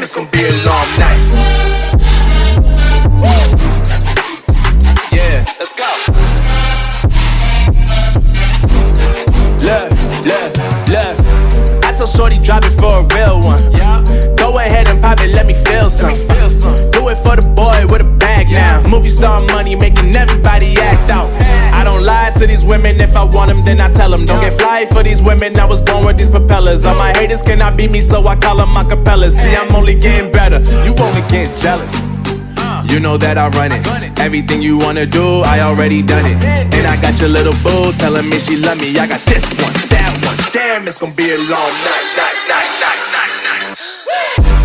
Damn, it's gonna be a long night. Yeah, let's go. Look, look, look. I told Shorty drop it for a real one. Yeah. Go ahead and pop it, let me money making everybody act out. I don't lie to these women. If I want them, then I tell them. Don't get fly for these women. I was born with these propellers. All my haters cannot beat me, so I call them acapellas. See, I'm only getting better. You only get jealous. You know that I run it. Everything you wanna do, I already done it. And I got your little boo telling me she love me. I got this one, that one. Damn, it's gonna be a long night, night, night, night, night.